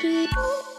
Beep.